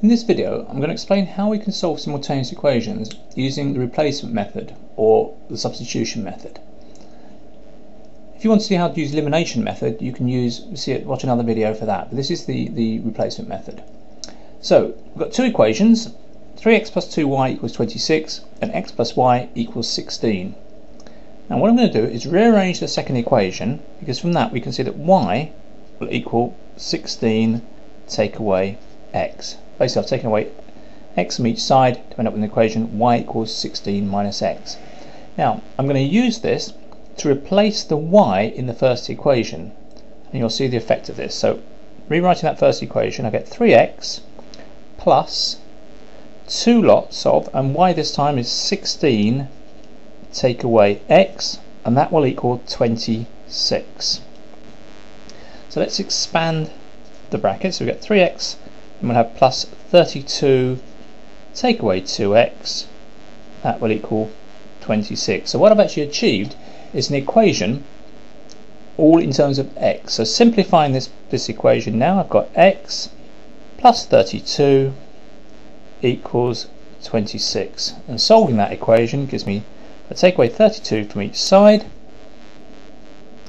In this video I'm going to explain how we can solve simultaneous equations using the replacement method or the substitution method. If you want to see how to use elimination method you can use see it, watch another video for that but this is the, the replacement method. So we've got two equations 3x plus 2y equals 26 and x plus y equals 16. Now what I'm going to do is rearrange the second equation because from that we can see that y will equal 16 take away x. Basically I've taken away x from each side to end up with an equation y equals 16 minus x. Now I'm going to use this to replace the y in the first equation and you'll see the effect of this. So rewriting that first equation I get 3x plus two lots of and y this time is 16 take away x and that will equal 26. So let's expand the brackets. So we get 3x and we'll have plus 32 take away 2x that will equal 26. So what I've actually achieved is an equation all in terms of x. So simplifying this, this equation now I've got x plus 32 equals 26 and solving that equation gives me I take away 32 from each side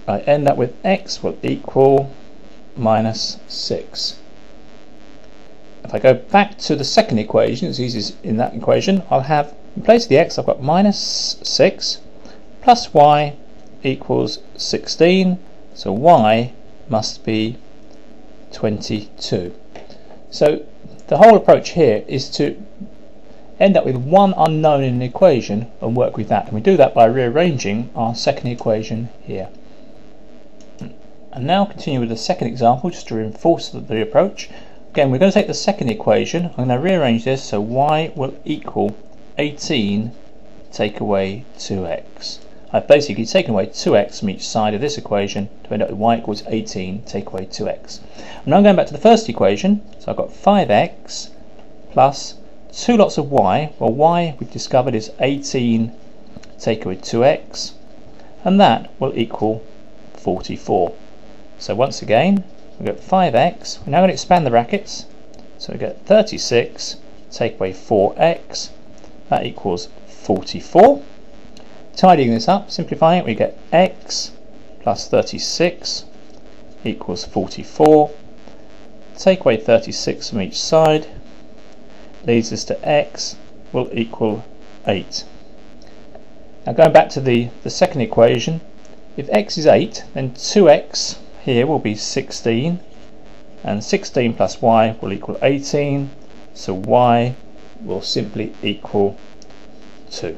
I end up with x will equal minus 6 if I go back to the second equation it's easy in that equation I'll have in place of the x I've got minus 6 plus y equals 16 so y must be 22 so the whole approach here is to end up with one unknown in an equation and work with that. And we do that by rearranging our second equation here. And now continue with the second example just to reinforce the, the approach. Again, we're going to take the second equation. I'm going to rearrange this so y will equal 18 take away 2x. I've basically taken away 2x from each side of this equation to end up with y equals 18 take away 2x. I'm now going back to the first equation, so I've got 5x plus two lots of y. Well, y we've discovered is 18 take away 2x, and that will equal 44. So once again, we've got 5x. We're now going to expand the brackets, so we get 36 take away 4x, that equals 44. Tidying this up, simplifying it, we get x plus 36 equals 44. Take away 36 from each side, leads us to x will equal 8. Now going back to the, the second equation, if x is 8, then 2x here will be 16, and 16 plus y will equal 18, so y will simply equal 2.